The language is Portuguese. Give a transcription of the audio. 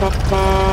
Tchau.